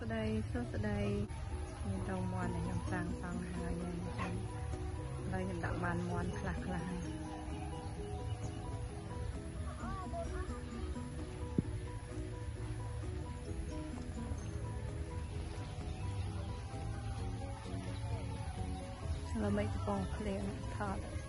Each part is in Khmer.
ស្ដីសួស្ដីមានដងមន់ខ្ញុំសាងសង់ហើយហើយខ្ញុំដាក់បានមន់ខ្លះខ្លះហើយល្មិចកំពងភ្លៀងថត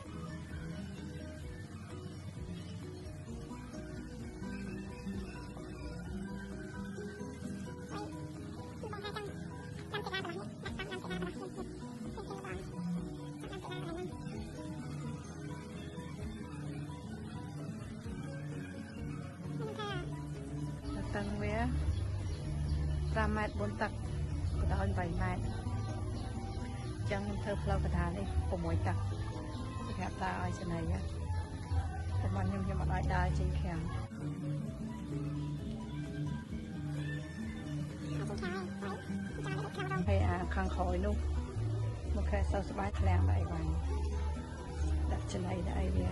តឹងវា5ម៉ែត្រ4ទឹកក៏ដល់8ម៉ែត្រអញ្ចឹងខ្ញុំធ្វើផ្លូវកណ្ដាលនេះ6ទឹកសម្រាប់ដើរឲ្យស្នៃតែមកខ្ញុំខ្ញុំអត់ឲ្យដើរចេញខាងហើយអាខាងក្រោយនោះមកខែសោស្បាយធ្លាំងដែរបាញ់ដាក់ច្នៃដាក់អីវា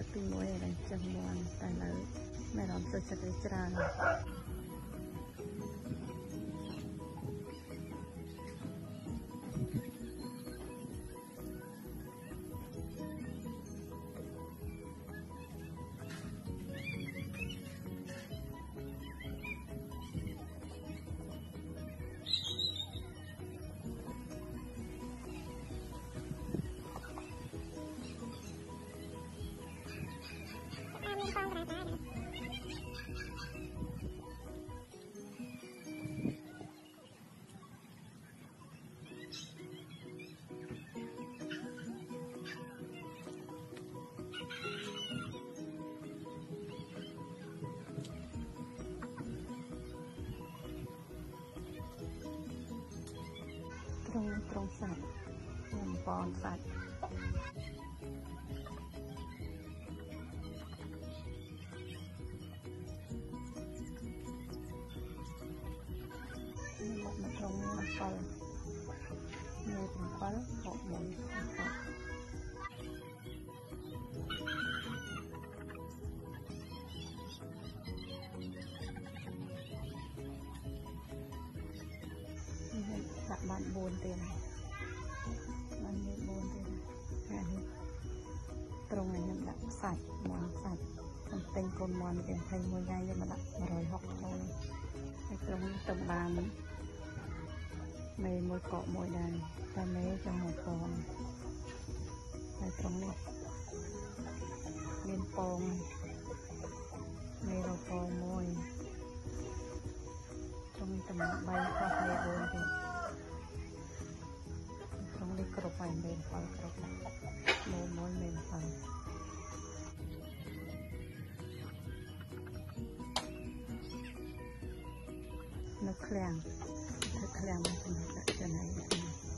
លើកទី1ឲ្យចឹងមន់តែនៅមានអារម្មណ៍សុខចិត្តរីច្រើន ត្រង់សាច់ខ្ញុំបងសាច់មកមកត្រង់7នៅ7 6 4 4ទៀតបាននេះ4ទៀតហើយនេះត្រង់នេះខ្ញុំដាក់សាច់មាន់សាច់ខ្ញុំទិញកូនមាន់ទាំង21ថ្ងៃយកមកដាក់ 160thôi ហើយត្រង់នេះទៅបានមេមួយកកមួយដែរតែមេចង់មកពងហើយត្រង់នេះមានពងមេរពងមួយត្រង់នេះតំណា3ខុស ហើយមេផលគ្រប់មេមួយមេផលនៅឃ្លាំងធ្វើឃ្លាំងមកសម្រាប់ដាក់ចំណៃ